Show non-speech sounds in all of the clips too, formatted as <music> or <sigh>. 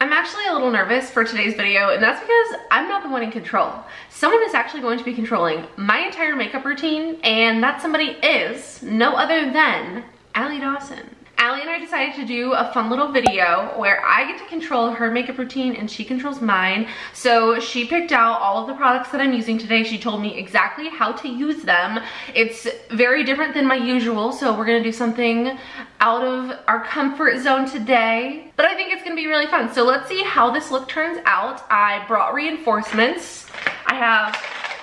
I'm actually a little nervous for today's video and that's because I'm not the one in control. Someone is actually going to be controlling my entire makeup routine and that somebody is no other than Allie Dawson. Allie and I decided to do a fun little video where I get to control her makeup routine and she controls mine. So she picked out all of the products that I'm using today. She told me exactly how to use them. It's very different than my usual, so we're gonna do something out of our comfort zone today. But I think it's gonna be really fun. So let's see how this look turns out. I brought reinforcements. I have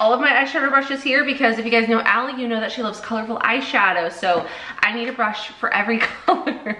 all of my eyeshadow brushes here because if you guys know Allie, you know that she loves colorful eyeshadow. So I need a brush for every <laughs> color.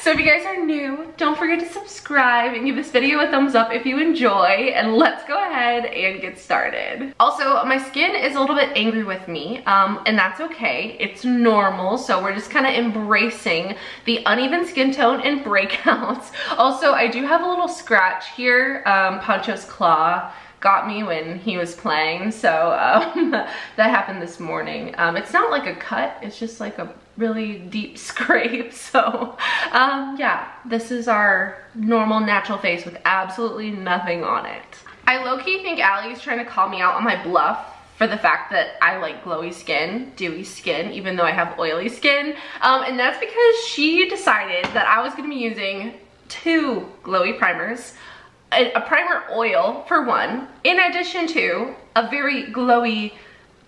so if you guys are new, don't forget to subscribe and give this video a thumbs up if you enjoy. And let's go ahead and get started. Also, my skin is a little bit angry with me um, and that's okay. It's normal. So we're just kind of embracing the uneven skin tone and <laughs> breakouts. Also, I do have a little scratch here, um, Poncho's claw got me when he was playing. So um, <laughs> that happened this morning. Um, it's not like a cut, it's just like a really deep <laughs> scrape. So um, yeah, this is our normal natural face with absolutely nothing on it. I low-key think Allie's trying to call me out on my bluff for the fact that I like glowy skin, dewy skin, even though I have oily skin. Um, and that's because she decided that I was gonna be using two glowy primers a, a primer oil for one, in addition to a very glowy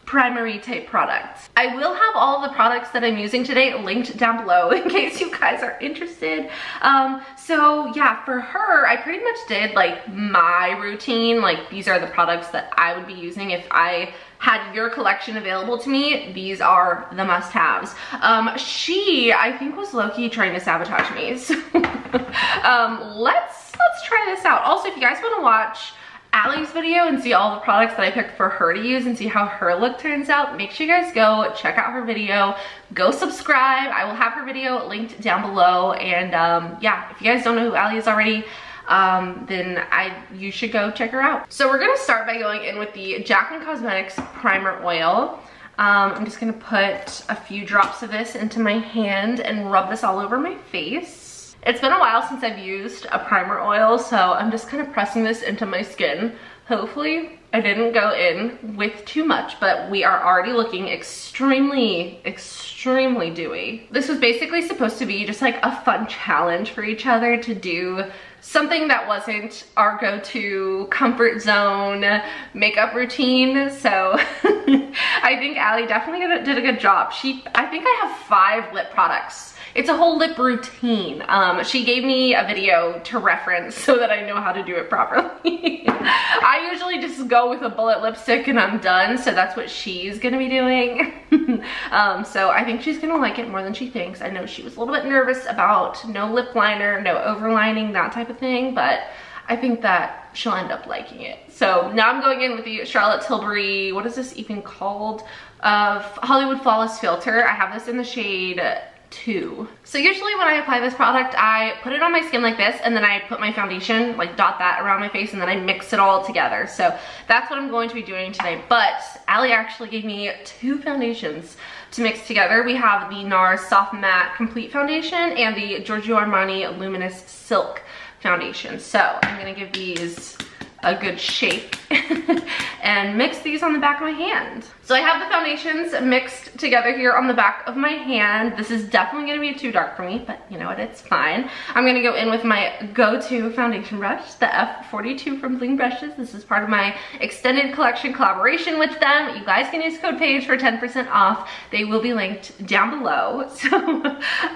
primary type product. I will have all the products that I'm using today linked down below <laughs> in case you guys are interested. Um, so yeah, for her, I pretty much did like my routine. Like these are the products that I would be using if I had your collection available to me. These are the must-haves. Um, she, I think was low-key trying to sabotage me. <laughs> So um, let's let's try this out. Also, if you guys wanna watch Allie's video and see all the products that I picked for her to use and see how her look turns out, make sure you guys go check out her video. Go subscribe. I will have her video linked down below. And um, yeah, if you guys don't know who Allie is already, um, then I you should go check her out. So we're gonna start by going in with the Jaclyn Cosmetics Primer Oil. Um, I'm just gonna put a few drops of this into my hand and rub this all over my face. It's been a while since I've used a primer oil, so I'm just kind of pressing this into my skin. Hopefully I didn't go in with too much, but we are already looking extremely, extremely dewy. This was basically supposed to be just like a fun challenge for each other to do something that wasn't our go-to comfort zone makeup routine. So <laughs> I think Allie definitely did a good job. She, I think I have five lip products it's a whole lip routine. Um, she gave me a video to reference <laughs> so that I know how to do it properly. <laughs> I usually just go with a bullet lipstick and I'm done, so that's what she's gonna be doing. <laughs> um, so I think she's gonna like it more than she thinks. I know she was a little bit nervous about no lip liner, no overlining, that type of thing, but I think that she'll end up liking it. So now I'm going in with the Charlotte Tilbury, what is this even called? Uh, Hollywood Flawless Filter. I have this in the shade two. So usually when I apply this product, I put it on my skin like this and then I put my foundation, like dot that around my face and then I mix it all together. So that's what I'm going to be doing today. But Allie actually gave me two foundations to mix together. We have the NARS Soft Matte Complete Foundation and the Giorgio Armani Luminous Silk Foundation. So I'm gonna give these a good shake <laughs> and mix these on the back of my hand. So I have the foundations mixed together here on the back of my hand. This is definitely gonna be too dark for me, but you know what, it's fine. I'm gonna go in with my go-to foundation brush, the F42 from Blinged Brushes. This is part of my extended collection collaboration with them. You guys can use code PAIGE for 10% off. They will be linked down below. <laughs> So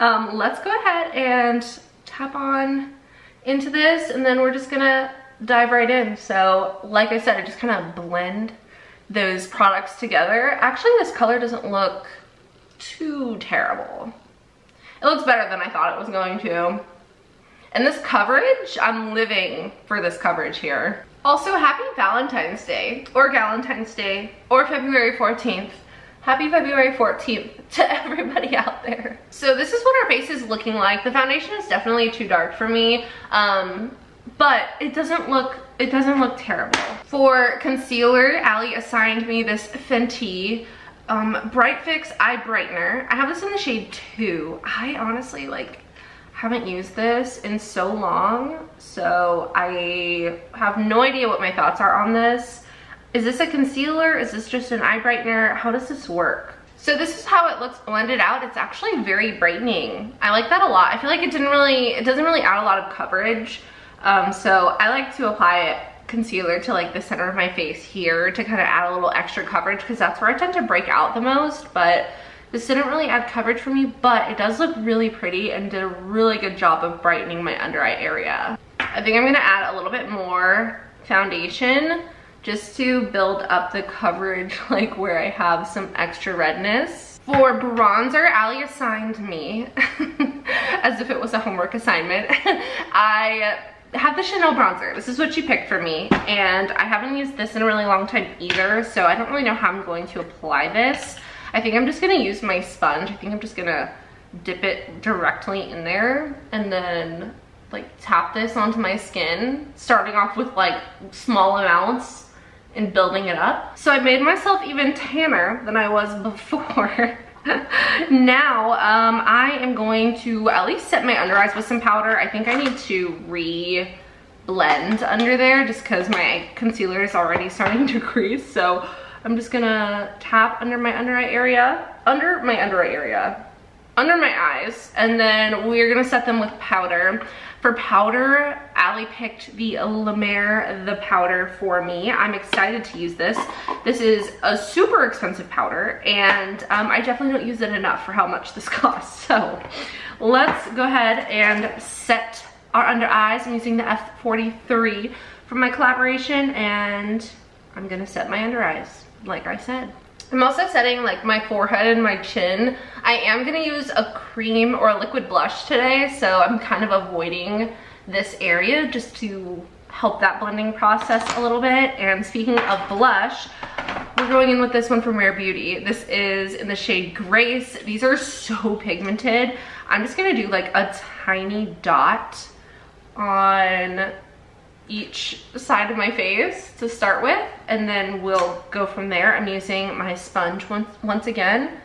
um, let's go ahead and tap on into this and then we're just gonna dive right in. So like I said, I just kind of blend those products together. Actually, this color doesn't look too terrible. It looks better than I thought it was going to. And this coverage, I'm living for this coverage here. Also, happy Valentine's Day, or Galentine's Day, or February 14th. Happy February 14th <laughs> to everybody out there. So this is what our face is looking like. The foundation is definitely too dark for me. Um, but it doesn't look it doesn't look terrible. For concealer, Allie assigned me this Fenty um, Bright Fix Eye Brightener. I have this in the shade 2. I honestly like, haven't used this in so long, so I have no idea what my thoughts are on this. Is this a concealer? Is this just an eye brightener? How does this work? So this is how it looks blended out. It's actually very brightening. I like that a lot. I feel like it didn't really, it doesn't really add a lot of coverage. Um, so I like to apply concealer to like the center of my face here to kind of add a little extra coverage because that's where I tend to break out the most. But this didn't really add coverage for me, but it does look really pretty and did a really good job of brightening my under eye area. I think I'm gonna add a little bit more foundation just to build up the coverage <laughs> like where I have some extra redness. For bronzer, Allie assigned me, <laughs> as if it was a homework assignment, <laughs> I have the Chanel bronzer. This is what she picked for me, and I haven't used this in a really long time either, so I don't really know how I'm going to apply this. I think I'm just gonna use my sponge. I think I'm just gonna dip it directly in there and then like tap this onto my skin, starting off with like small amounts and building it up. So I made myself even tanner than I was <laughs> before. <laughs> now um, I am going to at least set my under eyes with some powder. I think I need to re-blend under there just because my concealer is already <laughs> starting to crease. So I'm just gonna tap under my under eye area, under my under eye area, under my eyes, and then we're gonna set them with powder. For powder, Allie picked the La Mer The Powder for me. I'm excited to use this. This is a super expensive powder, and um, I definitely don't use it enough for how much this <laughs> costs. So let's go ahead and set our under eyes. I'm using the F43 from my collaboration, and I'm gonna set my under eyes, like I said. I'm also setting like my forehead and my chin. I am gonna use a cream or a liquid blush today, so I'm kind of avoiding this area just to help that blending process a little bit. And speaking of blush, we're going in with this one from Rare Beauty. This is in the shade Grace. These are so pigmented. I'm just gonna do like a tiny dot on each side of my face to start with and then we'll go from there. I'm using my sponge once, once again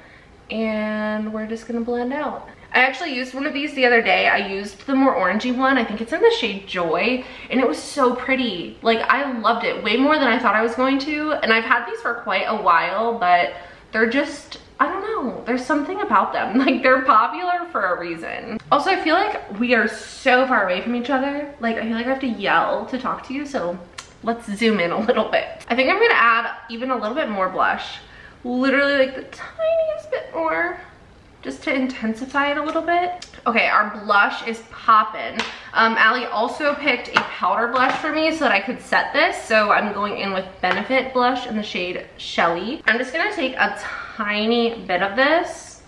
and we're just gonna blend out. I actually used one of these the other day. I used the more orangey one. I think it's in the shade Joy and it was so pretty. Like I loved it way more than I thought I was going to and I've had these for quite a while but they're just I don't know, there's something about them. <laughs> Like they're popular for a reason. Also, I feel like we are so far away from each other. Like I feel like I have to yell to talk to you. So let's zoom in a little bit. I think I'm gonna add even a little bit more blush. Literally like the tiniest bit more just to intensify it a little bit. Okay, our blush is popping. Um, Allie also picked a powder blush for me so that I could set this. So I'm going in with Benefit blush in the shade Shelly. I'm just gonna take a tiny bit of this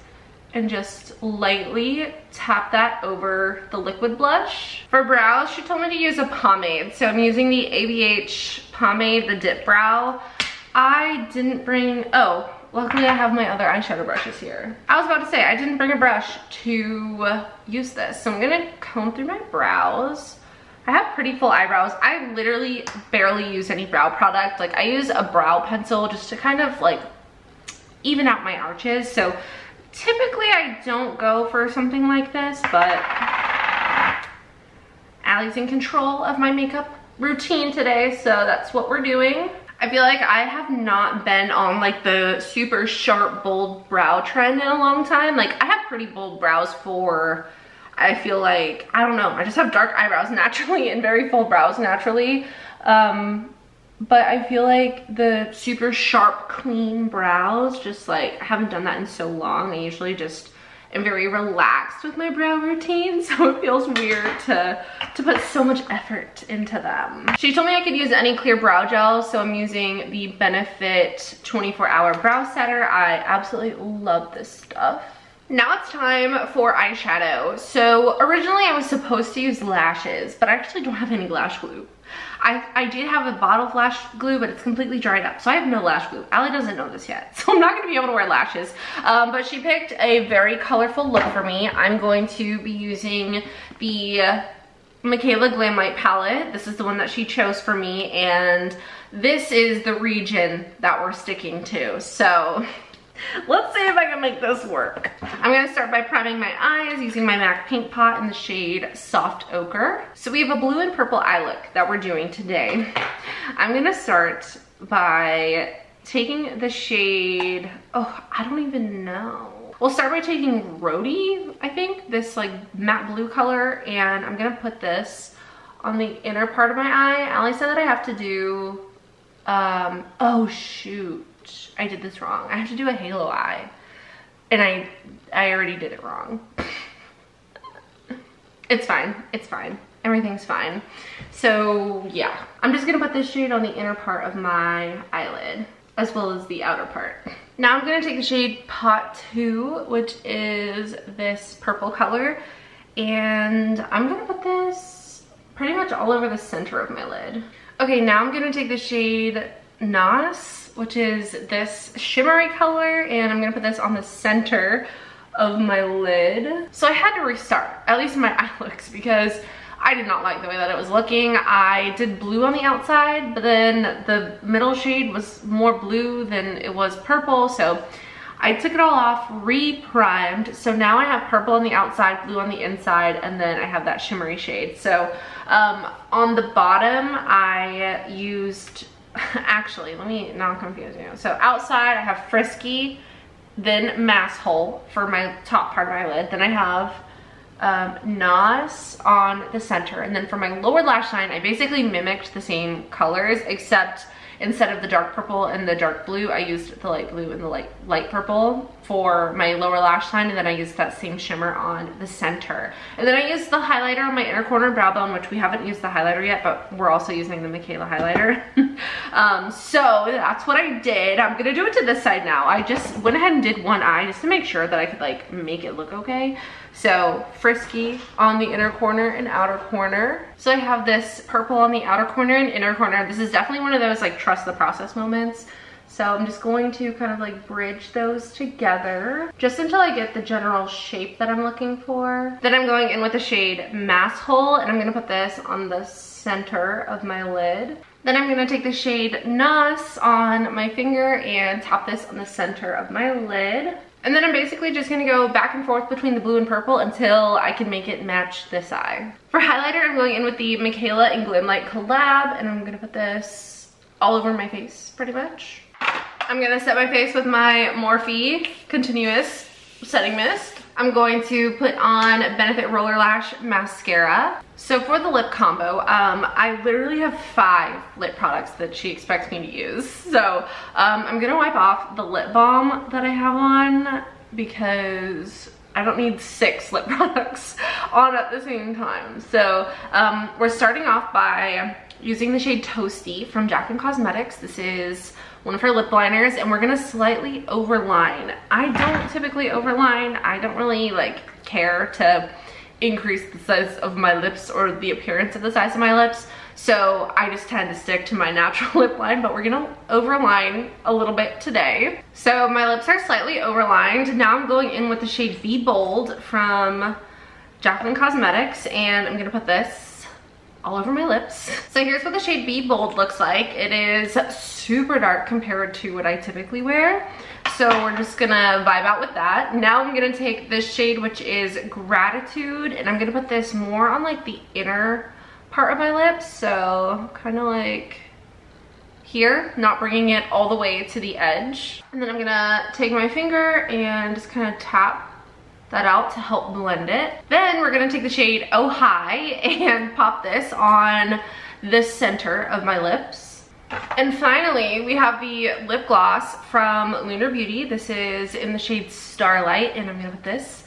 and just lightly tap that over the liquid blush. For brows, she told me to use a pomade. So I'm using the ABH pomade, the Dip Brow. I didn't bring, oh, luckily I have my other eyeshadow brushes here. I was about to say, I didn't bring a brush to use this. So I'm gonna comb through my brows. I have pretty full eyebrows. I literally barely use any brow product. Like I use a brow pencil just to kind of like even out my arches. So typically I don't go for something like this, but Allie's in control of my makeup routine today, so that's what we're doing. I feel like I have not been on like the super sharp bold brow trend in a long time. Like I have pretty bold brows for, I feel like, I don't know, I just have dark eyebrows <laughs> naturally and very full brows naturally. Um, but I feel like the super sharp, clean brows, just like, I haven't done that in so long. I usually just am very relaxed with my brow routine, <laughs> so it feels weird to, to put so much effort into them. She told me I could use any clear brow gel, so I'm using the Benefit 24 Hour Brow Setter. I absolutely love this stuff. Now it's time for eyeshadow. So originally I was supposed to use lashes, but I actually don't have any lash glue. I, I did have a bottle of lash glue, but it's completely dried up. So I have no lash glue. Allie doesn't know this yet. <laughs> So I'm not gonna be able to wear lashes. Um, but she picked a very colorful look for me. I'm going to be using the Mikayla GlamLite palette. This is the one that she chose for me. And this is the region that we're sticking to. So <laughs> <laughs> Let's see if I can make this work. I'm gonna start by priming my eyes using my MAC Paint Pot in the shade Soft Ochre. So we have a blue and purple eye look that we're doing today. I'm gonna start by taking the shade, oh, I don't even know. We'll start by taking Rhody, I think, this like matte blue color, and I'm gonna put this on the inner part of my eye. Allie said that I have to do, um, oh shoot, I did this wrong. I have to do a halo eye, and I, I already did it wrong. it's fine, it's fine. Everything's fine. So yeah, I'm just gonna put this shade on the inner part of my eyelid as well as the outer part. Now I'm gonna take the shade Pot 2, which is this purple color, and I'm gonna put this pretty much all over the center of my lid. Okay, now I'm gonna take the shade Nas, which is this shimmery color, and I'm gonna put this on the center of my lid. So I had to restart, at least my <laughs> eye looks, because I did not like the way that it was looking. I did blue on the outside, but then the middle shade was more blue than it was purple. So I took it all off, re-primed. So now I have purple on the outside, blue on the inside, and then I have that shimmery shade. So um, on the bottom, I used, <laughs> actually, let me, not I'm. You. So outside I have Frisky, then Mass Hole for my top part of my lid. Then I have um, NARS on the center. And then for my lower lash line, I basically mimicked the same colors, except instead of the dark purple and the dark blue, I used the light blue and the light, light purple for my lower lash line. And then I used that same shimmer on the center. And then I used the highlighter on my inner corner brow bone, which we haven't used the highlighter yet, but we're also using the Mikayla highlighter. <laughs> um, so that's what I did. I'm gonna do it to this side now. I just went ahead and did one eye just to make sure that I could like make it look okay. So Frisky on the inner corner and outer corner. So I have this purple on the outer corner and inner corner. This is definitely one of those like trust the process moments. So I'm just going to kind of like bridge those together just until I get the general shape that I'm looking for. Then I'm going in with the shade Mass Hole and I'm gonna put this on the center of my lid. Then I'm gonna take the shade Nas on my finger and tap this on the center of my lid. And then I'm basically just gonna go back and forth between the blue and purple until I can make it match this eye. For highlighter, I'm going in with the Mikayla and GlamLite collab and I'm gonna put this all over my face pretty much. I'm gonna set my face with my Morphe Continuous Setting Mist. I'm going to put on Benefit Roller Lash Mascara. So for the lip combo, um, I literally have five lip products that she expects me to use. So um, I'm gonna wipe off the lip balm that I have on because I don't need six lip <laughs> products on at the same time. So um, we're starting off by using the shade Toasty from Jaclyn Cosmetics. This is one of her lip liners and we're gonna slightly overline. I don't typically overline. I don't really like care to increase the size of my lips or the appearance of the size of my lips. So I just tend to stick to my natural <laughs> lip line, but we're gonna overline a little bit today. So my lips are slightly overlined. Now I'm going in with the shade Be Bold from Jaclyn Cosmetics and I'm gonna put this all over my lips. So here's what the shade Be Bold looks like. It is super dark compared to what I typically wear. So we're just gonna vibe out with that. Now I'm gonna take this shade, which is Gratitude, and I'm gonna put this more on like the inner part of my lips. So kind of like here, not bringing it all the way to the edge. And then I'm gonna take my finger and just kind of tap that out to help blend it. Then we're gonna take the shade Oh Hi and pop this on the center of my lips. And finally, we have the lip gloss from Lunar Beauty. This is in the shade Starlight, and I'm gonna put this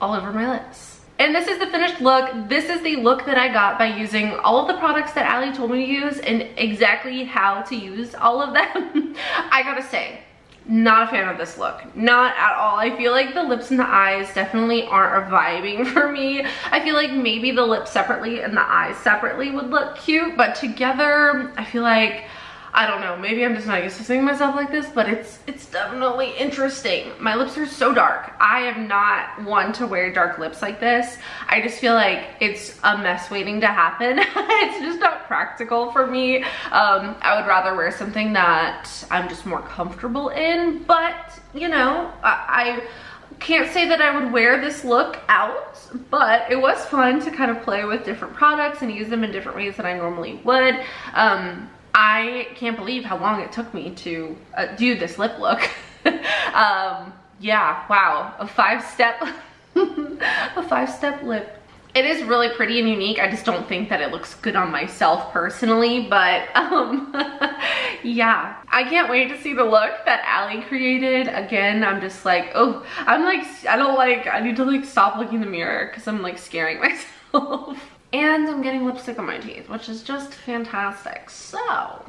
all over my lips. And this is the finished look. This is the look that I got by using all of the products that Allie told me to use and exactly how to use all of them. <laughs> I gotta say, not a fan of this look. Not at all. I feel like the lips and the eyes definitely aren't vibing <laughs> for me. I feel like maybe the lips separately and the eyes separately would look cute but together i feel like I don't know, maybe I'm just not used to seeing myself like this, but it's it's definitely interesting. My lips are so dark. I am not one to wear dark lips like this. I just feel like it's a mess waiting to happen. <laughs> it's just not practical for me. Um, I would rather wear something that I'm just more comfortable in, but you know, I, I can't say that I would wear this look out, but it was fun to kind of play with different products and use them in different ways than I normally would. Um, I can't believe how long it took me to uh, do this lip look. <laughs> um, yeah, wow, a five step, <laughs> a five step lip it is really pretty and unique. I just don't think that it looks good on myself personally, but <laughs> um, yeah. I can't wait to see the look that Allie created. Again, I'm just like, oh, I'm like, I don't like, I need to like stop looking in the mirror because I'm like scaring myself. And I'm getting lipstick on my teeth, which is just fantastic. So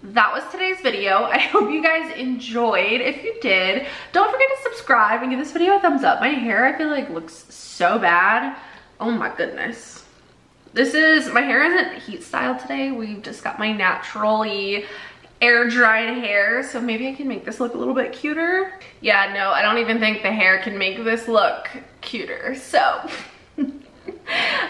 that was today's video. <laughs> I hope you guys enjoyed. If you did, don't forget to subscribe and give this video a thumbs up. My hair, I feel like looks so bad. Oh my goodness. This is, my hair isn't heat styled today. We've just got my naturally air dried hair. So maybe I can make this look a little bit cuter. Yeah, no, I don't even think the hair can make this look cuter. So <laughs>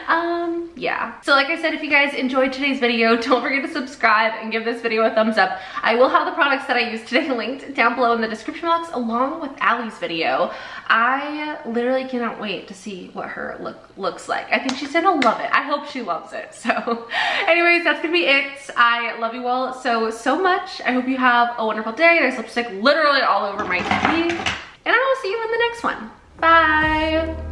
um yeah. So like i said if you guys enjoyed today's video <laughs> don't forget to subscribe and give this video a thumbs up. I will have the products that i used today <laughs> linked down below in the description box along with Allie's video. I literally cannot wait to see what her look looks like. I think she's gonna love it. I hope she loves it. <laughs> So anyways that's gonna be it. I love you all so so much. I hope you have a wonderful day. There's lipstick literally all over my teeth and i will see you in the next one. Bye